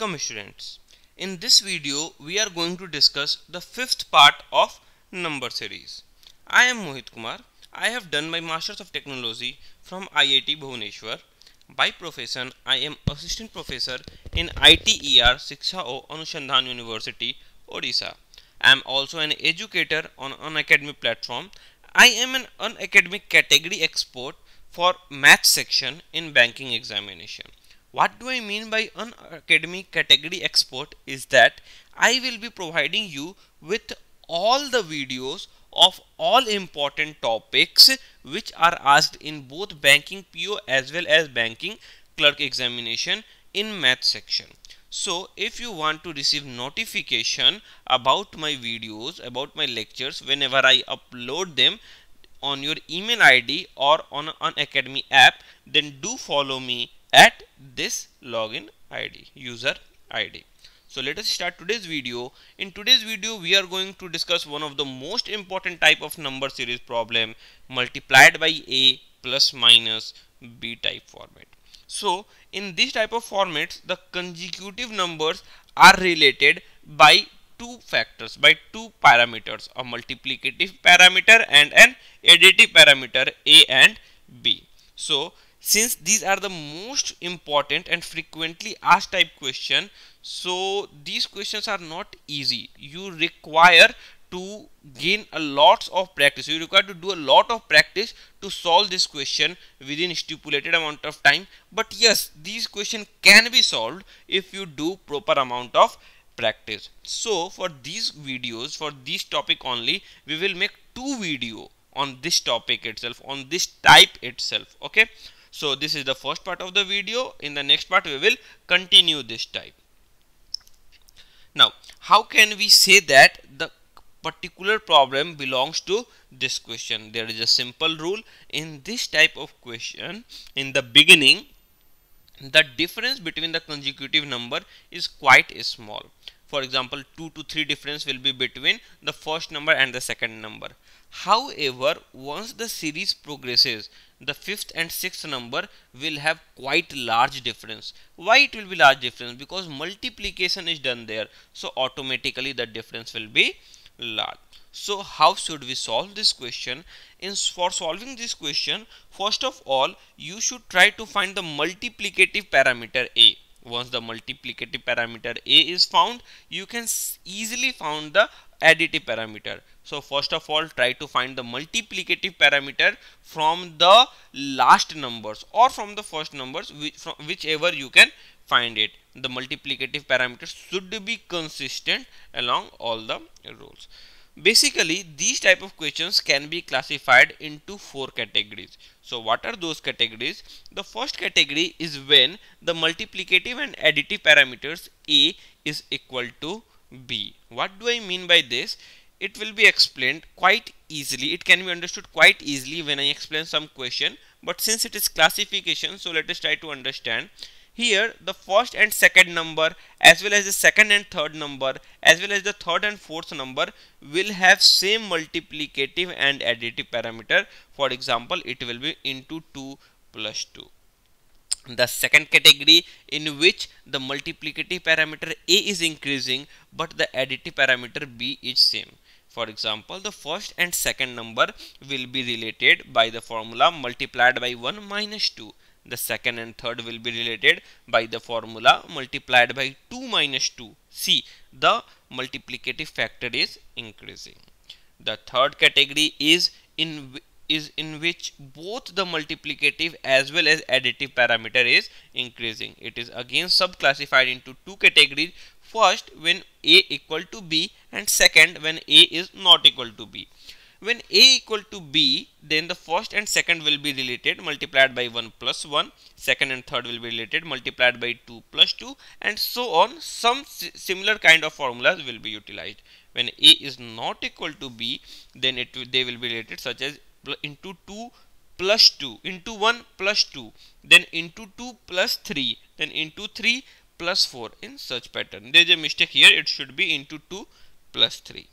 Welcome students. In this video we are going to discuss the fifth part of number series. I am Mohit Kumar. I have done my Masters of Technology from IIT Bhubaneswar. By profession I am Assistant Professor in ITER Siksha O Anusandhan University, Odisha. I am also an educator on Unacademy platform. I am an Unacademy category expert for math section in banking examination. What do I mean by Unacademy category expert is that I will be providing you with all the videos of all important topics which are asked in both banking PO as well as banking clerk examination in math section. So if you want to receive notification about my videos, about my lectures whenever I upload them on your email ID or on Unacademy app then do follow me at this login ID user ID. So let us start today's video. In today's video we are going to discuss one of the most important type of number series problem multiplied by A plus minus B type format. So in this type of formats the consecutive numbers are related by two factors by two parameters a multiplicative parameter and an additive parameter A and B. So since these are the most important and frequently asked type question so these questions are not easy. You require to gain a lot of practice. You require to do a lot of practice to solve this question within stipulated amount of time. But yes these question can be solved if you do proper amount of practice. So for these videos for this topic only we will make two video on this topic itself on this type itself okay so this is the first part of the video. In the next part we will continue this type. Now how can we say that the particular problem belongs to this question? There is a simple rule in this type of question in the beginning the difference between the consecutive number is quite small for example 2 to 3 difference will be between the first number and the second number however once the series progresses the fifth and sixth number will have quite large difference. Why it will be large difference? Because multiplication is done there. So automatically the difference will be large. So how should we solve this question? In for solving this question first of all you should try to find the multiplicative parameter a. Once the multiplicative parameter a is found you can easily find the additive parameter so first of all try to find the multiplicative parameter from the last numbers or from the first numbers which, from whichever you can find it. The multiplicative parameters should be consistent along all the rules. Basically these type of questions can be classified into four categories. So what are those categories? The first category is when the multiplicative and additive parameters A is equal to B. What do I mean by this? It will be explained quite easily. It can be understood quite easily when I explain some question. But since it is classification, so let us try to understand. Here the first and second number as well as the second and third number as well as the third and fourth number will have same multiplicative and additive parameter. For example, it will be into 2 plus 2 the second category in which the multiplicative parameter a is increasing but the additive parameter b is same. For example the first and second number will be related by the formula multiplied by 1 minus 2 the second and third will be related by the formula multiplied by 2 minus 2 see the multiplicative factor is increasing. The third category is in is in which both the multiplicative as well as additive parameter is increasing. It is again subclassified into two categories. First when a equal to b and second when a is not equal to b. When a equal to b then the first and second will be related multiplied by 1 plus 1 second and third will be related multiplied by 2 plus 2 and so on some similar kind of formulas will be utilized when a is not equal to b then it they will be related such as into 2 plus 2 into 1 plus 2 then into 2 plus 3 then into 3 plus 4 in such pattern there is a mistake here it should be into 2 plus 3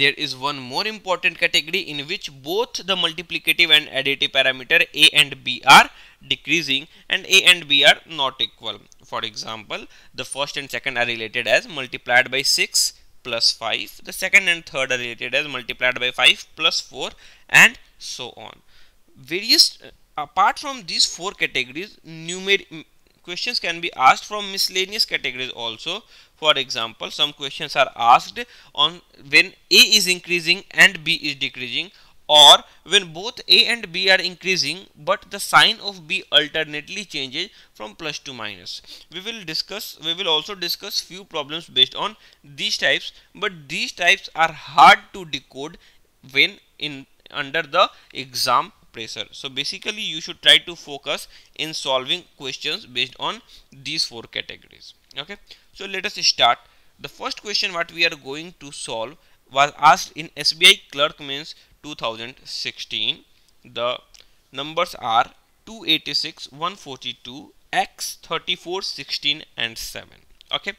there is one more important category in which both the multiplicative and additive parameter a and b are decreasing and a and b are not equal. For example, the first and second are related as multiplied by 6 plus 5. The second and third are related as multiplied by 5 plus 4 and so on. Various uh, apart from these four categories, numeric questions can be asked from miscellaneous categories also for example some questions are asked on when a is increasing and b is decreasing or when both a and b are increasing but the sign of b alternately changes from plus to minus. We will discuss we will also discuss few problems based on these types but these types are hard to decode when in under the exam pressure. So basically you should try to focus in solving questions based on these four categories. Okay? So let us start. The first question what we are going to solve was asked in SBI clerk mains 2016 the numbers are 286 142 x 34 16 and 7 okay?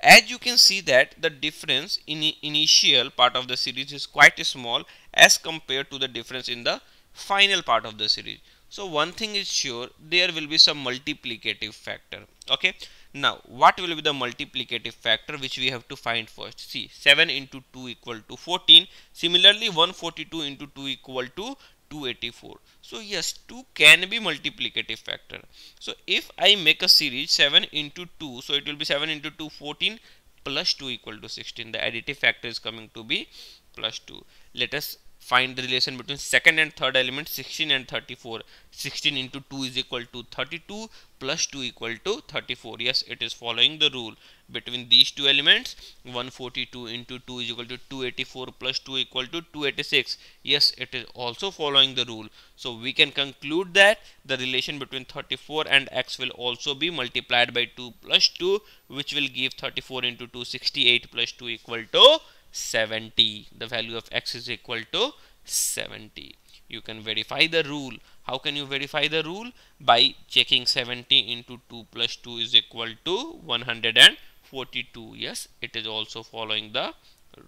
As you can see that the difference in initial part of the series is quite small as compared to the difference in the final part of the series. So one thing is sure there will be some multiplicative factor. Okay now what will be the multiplicative factor which we have to find first? See 7 into 2 equal to 14 similarly 142 into 2 equal to 284 so yes 2 can be multiplicative factor. So if I make a series 7 into 2 so it will be 7 into 2 14 plus 2 equal to 16 the additive factor is coming to be plus 2 let us find the relation between second and third element 16 and 34 16 into 2 is equal to 32 plus 2 equal to 34 yes it is following the rule. Between these two elements 142 into 2 is equal to 284 plus 2 equal to 286 yes it is also following the rule. So we can conclude that the relation between 34 and x will also be multiplied by 2 plus 2 which will give 34 into 2 68 plus 2 equal to 70 the value of x is equal to 70 you can verify the rule. How can you verify the rule? By checking 70 into 2 plus 2 is equal to 142 yes it is also following the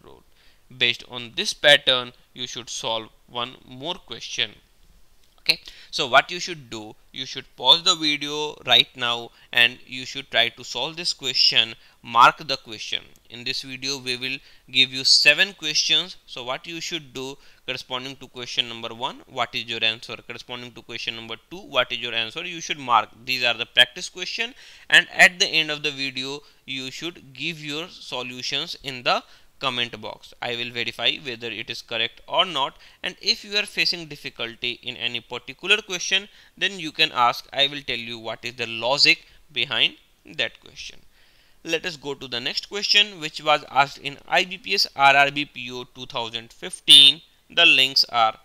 rule. Based on this pattern you should solve one more question okay. So what you should do you should pause the video right now and you should try to solve this question mark the question. In this video we will give you seven questions. So what you should do corresponding to question number one what is your answer? Corresponding to question number two what is your answer? You should mark. These are the practice question and at the end of the video you should give your solutions in the comment box. I will verify whether it is correct or not and if you are facing difficulty in any particular question then you can ask I will tell you what is the logic behind that question. Let us go to the next question which was asked in IBPS RRB PO 2015. The links are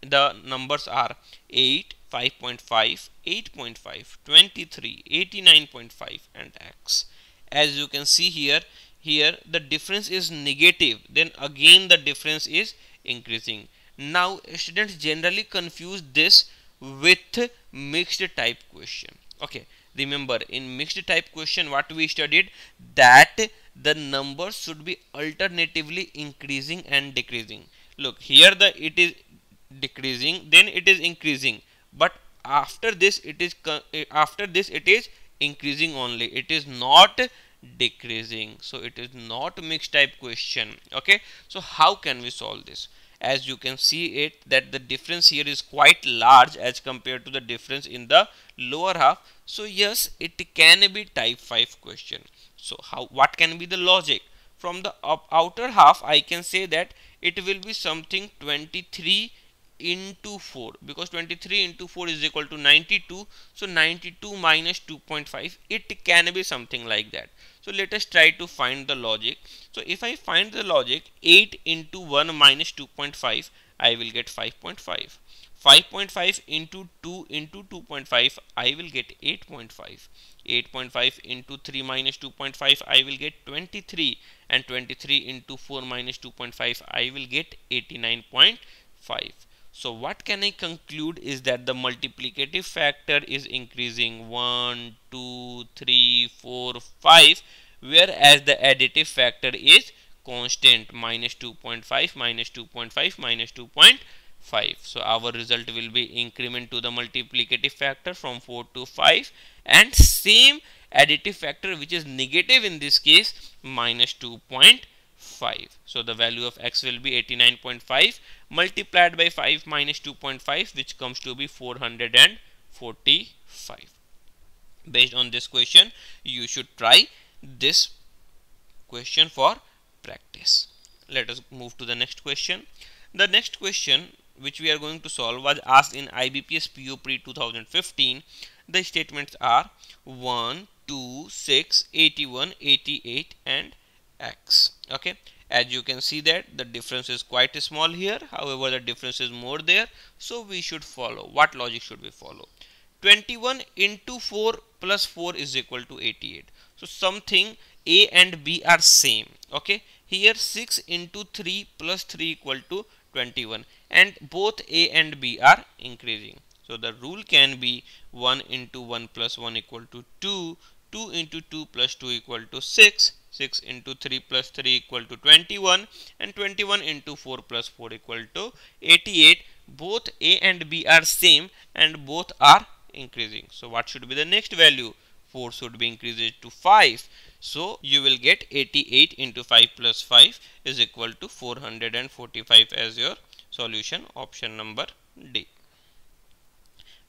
the numbers are 8, 5.5, 8.5, 23, 89.5 and X. As you can see here here the difference is negative. Then again the difference is increasing. Now students generally confuse this with mixed type question. Okay remember in mixed type question what we studied? That the number should be alternatively increasing and decreasing. Look here the it is decreasing then it is increasing. But after this it is eh, after this it is increasing only. It is not decreasing. So it is not mixed type question okay? So how can we solve this? As you can see it that the difference here is quite large as compared to the difference in the lower half. So yes it can be type 5 question. So how what can be the logic? From the up, outer half i can say that it will be something 23 into 4 because 23 into 4 is equal to 92 so 92 minus 2.5 it can be something like that so let us try to find the logic. So if I find the logic 8 into 1 minus 2.5 I will get 5.5 5.5 into 2 into 2.5 I will get 8.5 8.5 into 3 minus 2.5 I will get 23 and 23 into 4 minus 2.5 I will get 89.5 so what can I conclude is that the multiplicative factor is increasing 1, 2, 3, 4, 5 whereas the additive factor is constant minus 2.5 minus 2.5 minus 2.5 so our result will be increment to the multiplicative factor from 4 to 5 and same additive factor which is negative in this case minus 2.5 so the value of x will be 89.5 multiplied by 5 minus 2.5 which comes to be 445 based on this question you should try this question for practice. Let us move to the next question. The next question which we are going to solve was asked in IBPS PO pre 2015 the statements are 1 2 6 81 88 and x. Okay as you can see that the difference is quite small here. However the difference is more there. So we should follow. What logic should we follow? 21 into 4 plus 4 is equal to 88 so something a and b are same. Okay? Here 6 into 3 plus 3 equal to 21 and both a and b are increasing. So the rule can be 1 into 1 plus 1 equal to 2 2 into 2 plus 2 equal to 6 6 into 3 plus 3 equal to 21 and 21 into 4 plus 4 equal to 88 both a and b are same and both are increasing. So what should be the next value? 4 should be increased to 5 so you will get 88 into 5 plus 5 is equal to 445 as your solution option number D.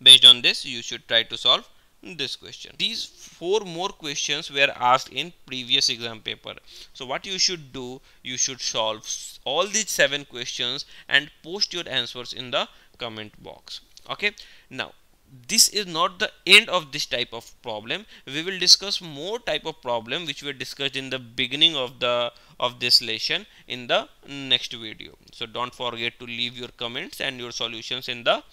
Based on this you should try to solve this question. These four more questions were asked in previous exam paper. So what you should do you should solve all these seven questions and post your answers in the comment box. Okay? Now this is not the end of this type of problem. We will discuss more type of problem which were discussed in the beginning of the of this lesson in the next video. So don't forget to leave your comments and your solutions in the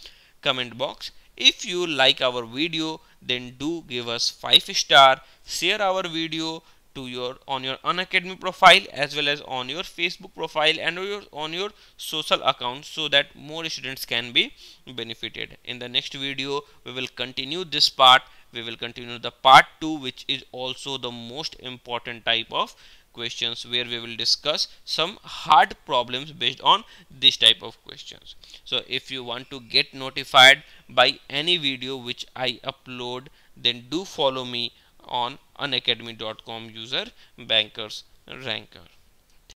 comment box if you like our video then do give us 5 star share our video to your on your unacademy profile as well as on your facebook profile and your, on your social accounts so that more students can be benefited. In the next video we will continue this part. We will continue the part 2 which is also the most important type of questions where we will discuss some hard problems based on this type of questions. So if you want to get notified by any video which I upload then do follow me on unacademy.com user bankers ranker